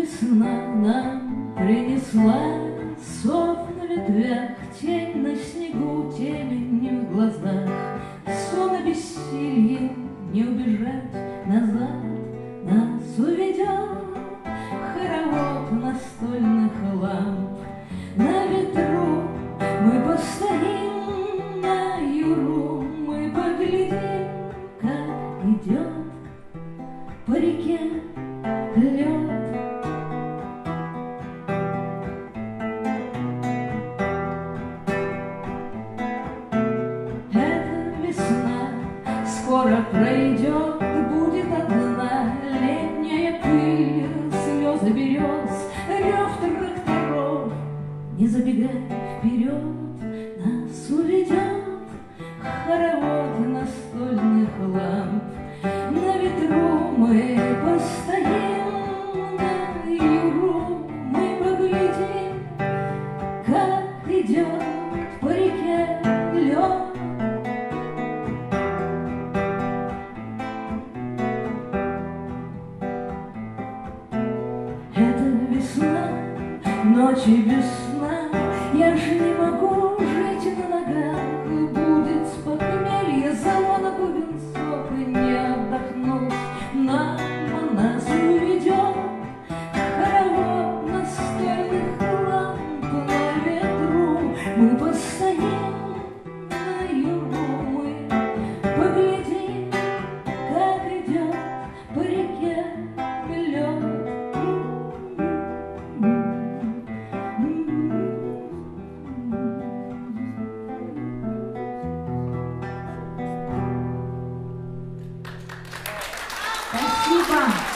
весна нам принесла Сов на ветвях, тень на снегу, темень в глазах. Сон бессилье, не убежать назад Нас уведет хоровод настольных ламп На ветру. Мы постоим на юру Мы поглядим, как идет по реке скоро пройдет, будет одна летняя пыль, слезы берез, рев тракторов. Не забегай вперед, нас уведет хоровод настольных ламп. На ветру мы постоим, ночи без сна, Я ж не могу жить на ногах, Будет с похмелья звонок бубенцов, И не отдохнуть. Нам нас уведет Хоровод настольных ламп на ветру. Мы постоим Silva.